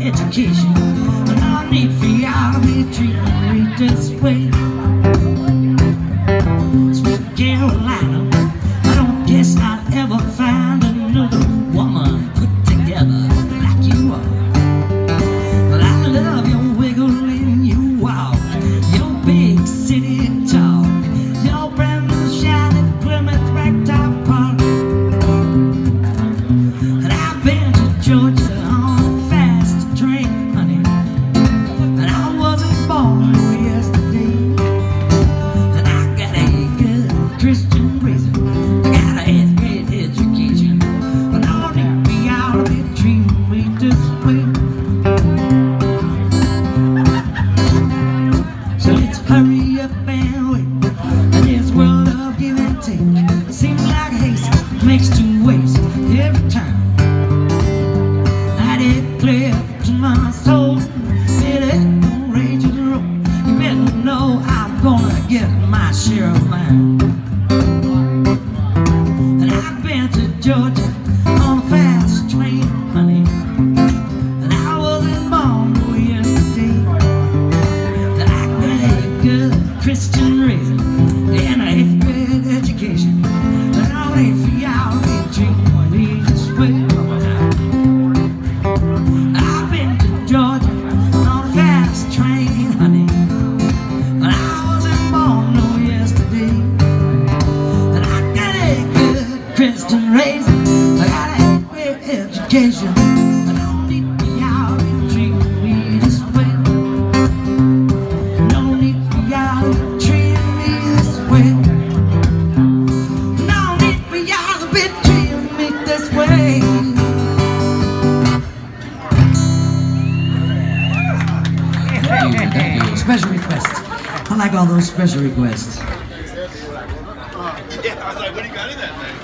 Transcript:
education. But no need for to this way. My soul, it ain't no in. You better know I'm gonna get my share of mine. And I've been to Georgia on a fast train, honey. And I yesterday. And I got a good Christian reason and an eighth grade education. For y'all be treating you. Special request. I like all those special requests. Yeah, I was like, what do you got in that thing?